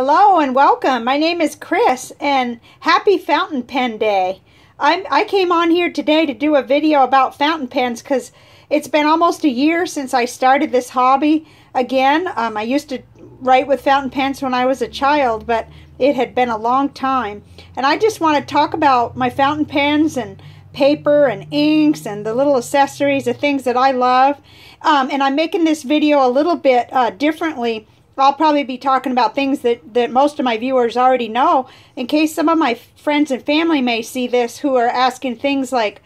Hello and welcome. My name is Chris and happy fountain pen day. I'm, I came on here today to do a video about fountain pens because it's been almost a year since I started this hobby again. Um, I used to write with fountain pens when I was a child, but it had been a long time. And I just want to talk about my fountain pens and paper and inks and the little accessories, the things that I love. Um, and I'm making this video a little bit uh, differently I'll probably be talking about things that, that most of my viewers already know in case some of my friends and family may see this who are asking things like,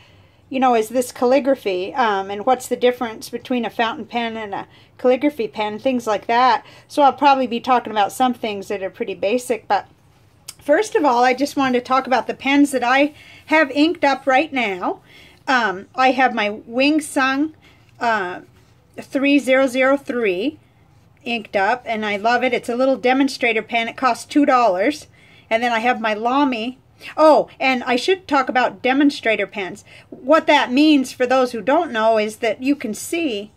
you know, is this calligraphy? Um, and what's the difference between a fountain pen and a calligraphy pen? Things like that. So I'll probably be talking about some things that are pretty basic. But first of all, I just wanted to talk about the pens that I have inked up right now. Um, I have my Wing Sung uh, 3003 inked up and I love it. It's a little demonstrator pen. It costs $2. And then I have my Lamy. Oh, and I should talk about demonstrator pens. What that means for those who don't know is that you can see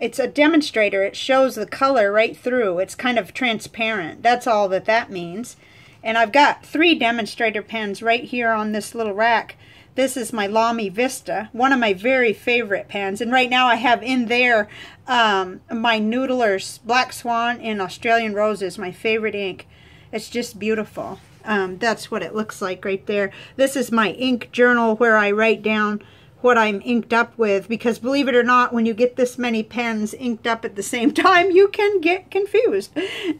it's a demonstrator. It shows the color right through. It's kind of transparent. That's all that that means. And I've got three demonstrator pens right here on this little rack. This is my Lamy Vista, one of my very favorite pens. And right now I have in there um, my Noodler's Black Swan in Australian Roses, my favorite ink. It's just beautiful. Um, that's what it looks like right there. This is my ink journal where I write down what I'm inked up with because believe it or not, when you get this many pens inked up at the same time, you can get confused.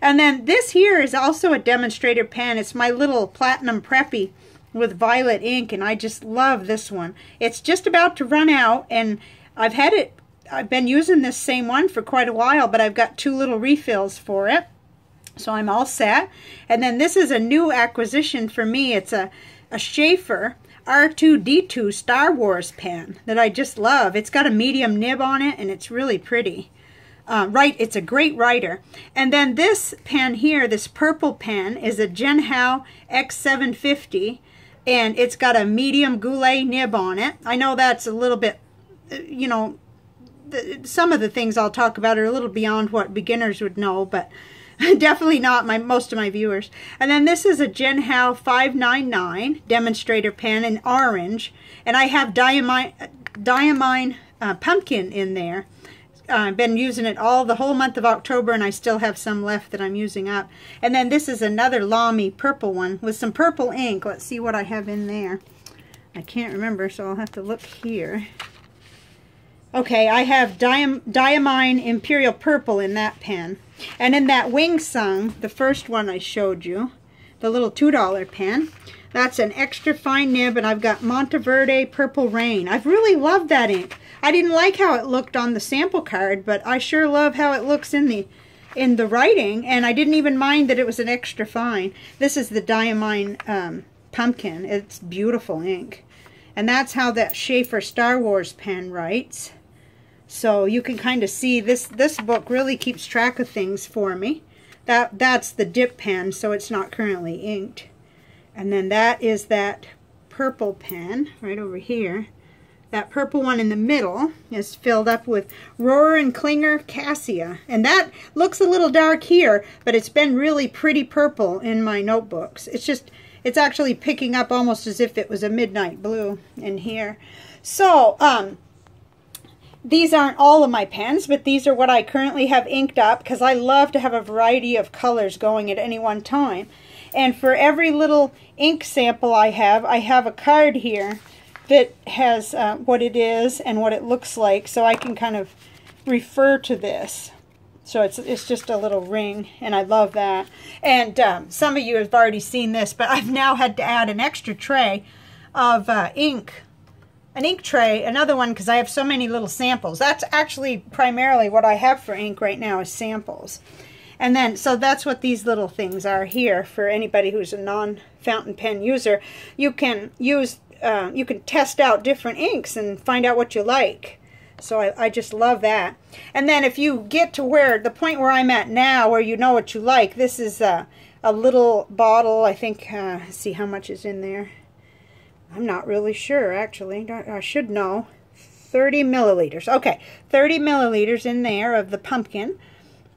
and then this here is also a demonstrator pen. It's my little Platinum Preppy with violet ink and I just love this one. It's just about to run out and I've had it, I've been using this same one for quite a while but I've got two little refills for it. So I'm all set. And then this is a new acquisition for me. It's a, a Sheaffer R2-D2 Star Wars pen that I just love. It's got a medium nib on it and it's really pretty. Uh, right, it's a great writer. And then this pen here, this purple pen, is a Jinhao X750 and it's got a medium goulet nib on it. I know that's a little bit, you know, some of the things I'll talk about are a little beyond what beginners would know, but definitely not my most of my viewers. And then this is a Jinhao 599 demonstrator pen in orange, and I have diamine, diamine uh, pumpkin in there. I've been using it all the whole month of October and I still have some left that I'm using up. And then this is another Lamy purple one with some purple ink. Let's see what I have in there. I can't remember so I'll have to look here. Okay, I have Diam Diamine Imperial Purple in that pen. And in that Wing Sung, the first one I showed you, the little $2 pen, that's an extra fine nib, and I've got Monteverde Purple Rain. I've really loved that ink. I didn't like how it looked on the sample card, but I sure love how it looks in the in the writing, and I didn't even mind that it was an extra fine. This is the Diamine um, Pumpkin. It's beautiful ink. And that's how that Sheaffer Star Wars pen writes. So you can kind of see this, this book really keeps track of things for me. That That's the dip pen, so it's not currently inked. And then that is that purple pen right over here. That purple one in the middle is filled up with Rohrer and Klingner Cassia. And that looks a little dark here, but it's been really pretty purple in my notebooks. It's just, it's actually picking up almost as if it was a midnight blue in here. So, um, these aren't all of my pens, but these are what I currently have inked up because I love to have a variety of colors going at any one time. And for every little ink sample I have, I have a card here that has uh, what it is and what it looks like so I can kind of refer to this. So it's, it's just a little ring, and I love that. And um, some of you have already seen this, but I've now had to add an extra tray of uh, ink. An ink tray, another one, because I have so many little samples. That's actually primarily what I have for ink right now is samples. And then, so that's what these little things are here for anybody who's a non-fountain pen user. You can use uh, you can test out different inks and find out what you like. So I, I just love that. And then if you get to where, the point where I'm at now, where you know what you like, this is a, a little bottle. I think, uh, see how much is in there. I'm not really sure, actually. I should know. 30 milliliters. Okay, 30 milliliters in there of the pumpkin.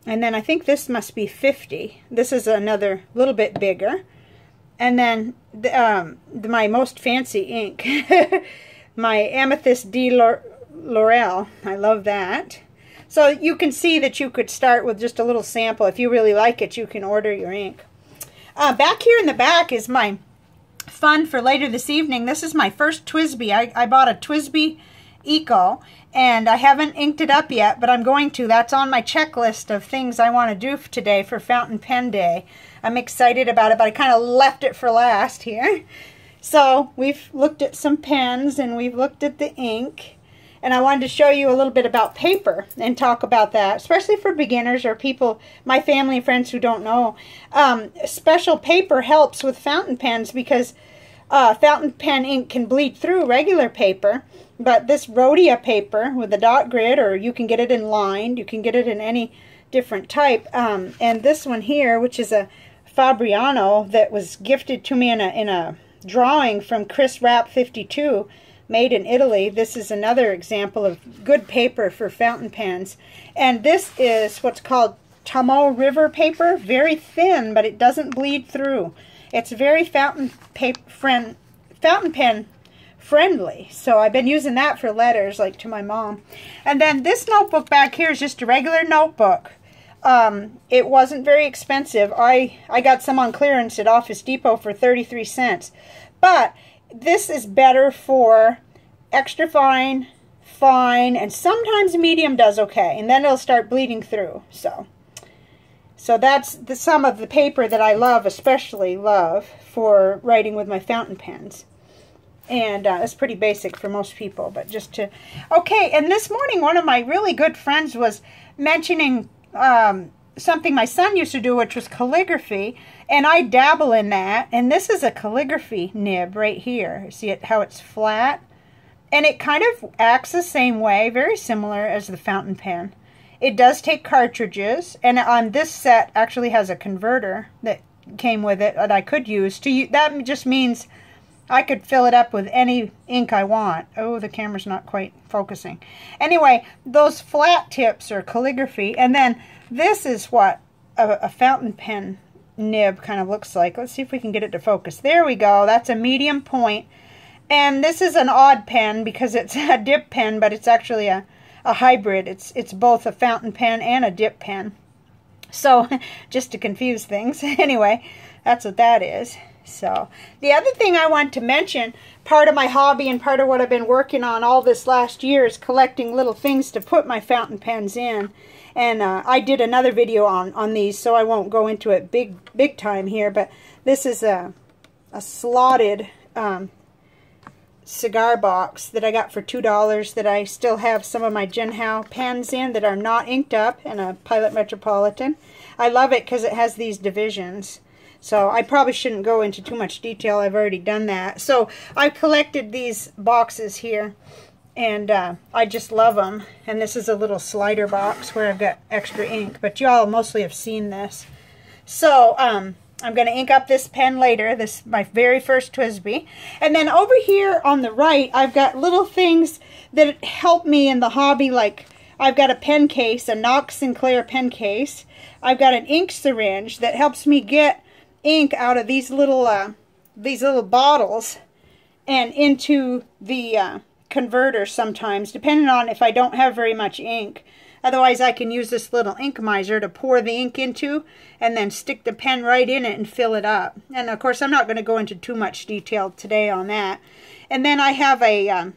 and then I think this must be 50. This is another little bit bigger. And then the, um, the, my most fancy ink, my Améthyste de l'Oural. I love that. So you can see that you could start with just a little sample. If you really like it, you can order your ink. Uh, back here in the back is my fun for later this evening. This is my first TWSBI. I, I bought a TWSBI Eco, and I haven't inked it up yet, but I'm going to. That's on my checklist of things I want to do today for Fountain Pen Day. I'm excited about it, but I kind of left it for last here. So we've looked at some pens, and we've looked at the ink, and I wanted to show you a little bit about paper and talk about that, especially for beginners or people, my family and friends who don't know. Um, special paper helps with fountain pens because uh, fountain pen ink can bleed through regular paper, but this Rhodia paper with a dot grid, or you can get it in lined, you can get it in any different type. Um, and this one here, which is a Fabriano that was gifted to me in a, in a drawing from Chris Rapp 52, made in Italy. This is another example of good paper for fountain pens. And this is what's called Tomoe River paper, very thin, but it doesn't bleed through. It's very fountain paper friend, fountain pen friendly. So I've been using that for letters, like to my mom. And then this notebook back here is just a regular notebook. Um, it wasn't very expensive. I, I got some on clearance at Office Depot for 33 cents. But this is better for extra fine, fine, and sometimes medium does okay. And then it'll start bleeding through. So so that's the, some of the paper that I love, especially love, for writing with my fountain pens. And uh, it's pretty basic for most people, but just to... Okay, and this morning one of my really good friends was mentioning um, something my son used to do, which was calligraphy, and I dabble in that. And this is a calligraphy nib right here. See it how it's flat? And it kind of acts the same way, very similar as the fountain pen. It does take cartridges, and on this set actually has a converter that came with it that I could use. To That just means I could fill it up with any ink I want. Oh, the camera's not quite focusing. Anyway, those flat tips are calligraphy, and then this is what a, a fountain pen nib kind of looks like. Let's see if we can get it to focus. There we go. That's a medium point. And this is an odd pen because it's a dip pen, but it's actually a a hybrid. It's it's both a fountain pen and a dip pen. So just to confuse things. anyway, that's what that is. So the other thing I want to mention, part of my hobby and part of what I've been working on all this last year is collecting little things to put my fountain pens in. And uh, I did another video on, on these, so I won't go into it big big time here. But this is a, a slotted um, cigar box that I got for $2 that I still have some of my Jinhao pens in that are not inked up and a Pilot Metropolitan. I love it because it has these divisions. So I probably shouldn't go into too much detail. I've already done that. So I collected these boxes here and uh, I just love them. And this is a little slider box where I've got extra ink, but y'all mostly have seen this. So, um, I'm going to ink up this pen later. This my very first TWSBI. And then over here on the right, I've got little things that help me in the hobby. Like I've got a pen case, a Knox Sinclair pen case. I've got an ink syringe that helps me get ink out of these little uh, these little bottles and into the uh, converter sometimes, depending on if I don't have very much ink. Otherwise, I can use this little ink miser to pour the ink into and then stick the pen right in it and fill it up. And of course, I'm not going to go into too much detail today on that. And then I have a, um,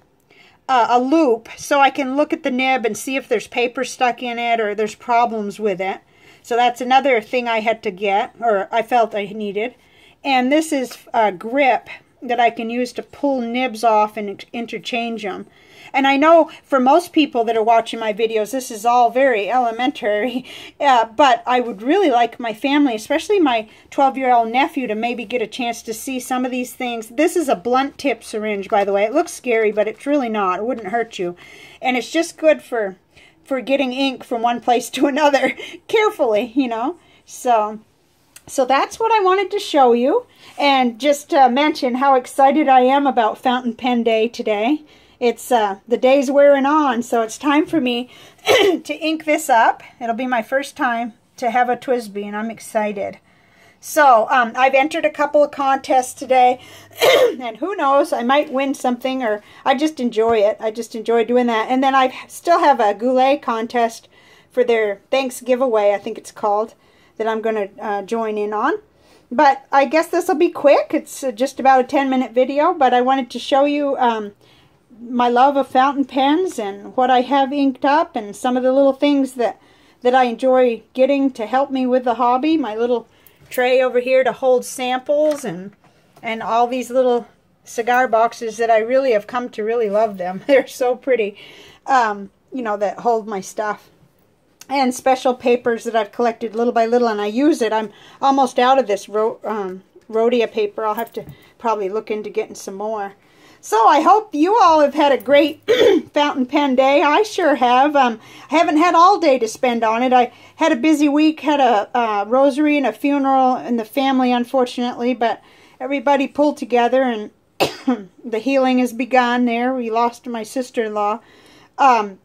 a loupe so I can look at the nib and see if there's paper stuck in it or there's problems with it. So that's another thing I had to get, or I felt I needed. And this is a grip that I can use to pull nibs off and interchange them. And I know for most people that are watching my videos, this is all very elementary, uh, but I would really like my family, especially my 12-year-old nephew, to maybe get a chance to see some of these things. This is a blunt tip syringe, by the way. It looks scary, but it's really not. It wouldn't hurt you. And it's just good for, for getting ink from one place to another carefully, you know. So... So that's what I wanted to show you and just uh, mention how excited I am about Fountain Pen Day today it's uh, the day's wearing on, so it's time for me to ink this up. It'll be my first time to have a TWSBI, and I'm excited. So um, I've entered a couple of contests today, and who knows, I might win something, or I just enjoy it. I just enjoy doing that. And then I still have a Goulet contest for their Thanks giveaway, I think it's called, that I'm going to uh, join in on. But I guess this will be quick. It's uh, just about a 10 minute video, but I wanted to show you um, my love of fountain pens and what I have inked up and some of the little things that, that I enjoy getting to help me with the hobby. My little tray over here to hold samples and, and all these little cigar boxes that I really have come to really love them. They're so pretty, um, you know, that hold my stuff and special papers that I've collected little by little, and I use it. I'm almost out of this ro um, Rhodia paper. I'll have to probably look into getting some more. So I hope you all have had a great fountain pen day. I sure have. Um, I haven't had all day to spend on it. I had a busy week, had a uh, rosary and a funeral in the family, unfortunately, but everybody pulled together and the healing has begun there. We lost my sister-in-law. Um,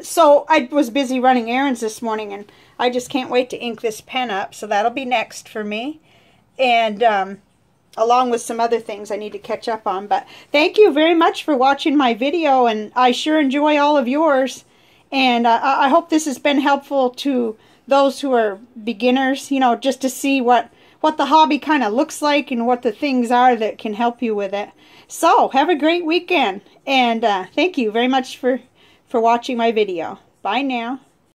so I was busy running errands this morning, and I just can't wait to ink this pen up. So that'll be next for me. And um, along with some other things I need to catch up on. But thank you very much for watching my video, and I sure enjoy all of yours. And I hope this has been helpful to those who are beginners, you know, just to see what, what the hobby kind of looks like and what the things are that can help you with it. So, have a great weekend, and uh, thank you very much for for watching my video. Bye now.